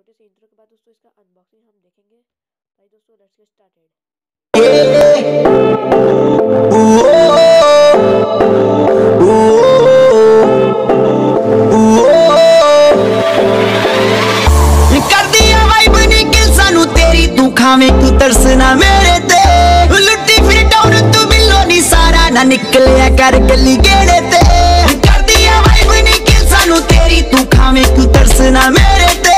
छोटे से इंट्रो के बाद दोस्तों इसका अनबॉक्सिंग हम देखेंगे। भाई दोस्तों लेट्स गेट स्टार्टेड खावेगी तरस मेरे ते। लुट्टी फिर तू मिलो नी सारा, ना निकलिया कर गली गेड़े ते। कर दिया वाइब निकल सानू तेरी, तू खावे, तू तरसना मेरे ते।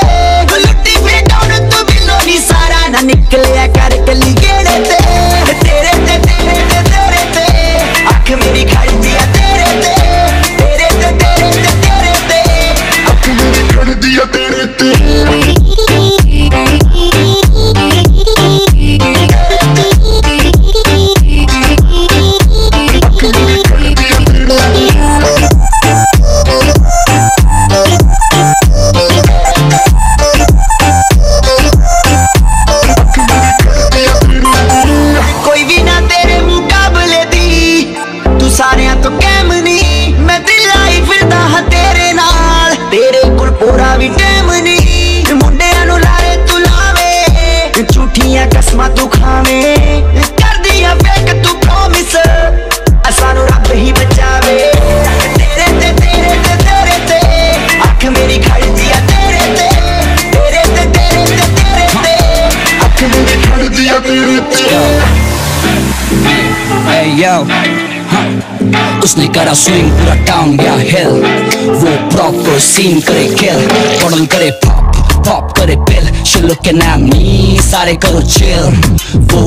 Hey yo, हाँ उसने करा स्विंग पूरा टाउन गया हिल वो प्रॉपर सीन करे किल बॉटल करे पॉप पॉप करे pill she looking at me सारे करो chill वो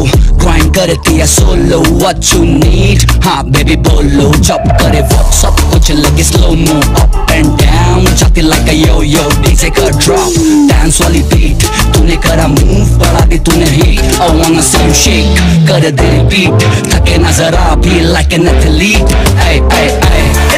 grind करती है solo what you need हाँ baby बोलो जब करे वो सब कुछ लगे slow mo up and down जाती like a yo yo DJ का drop dance वाली beat तूने करा move दी तूने heat I wanna see you shake कर दे repeat थके ना जरा भी like an athlete ay ay ay ਤੇਰੇ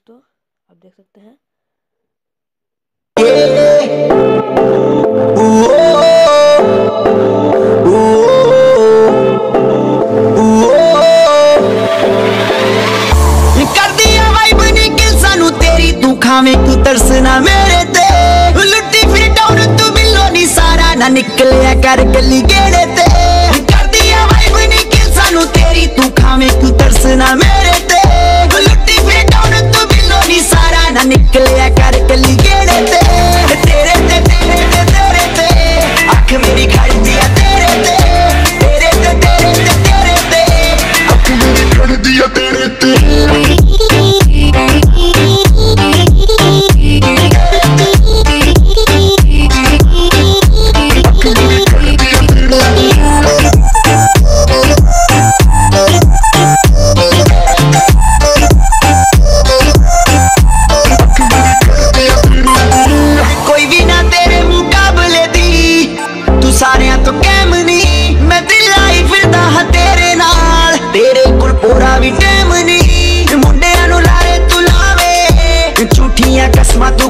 दोस्तों, आप देख सकते हैं। कर दिया भाई के सानू तेरी तू खावे, तू तरसना मेरे ते। लुटी फिर डाउन तू बिलो नी सारा, ना निकलिया कर गली गेड़े ते। कर दिया भाई के सानू तेरी तू खावे, तू तरसना मेरे ते। ਕਸਮਾਂ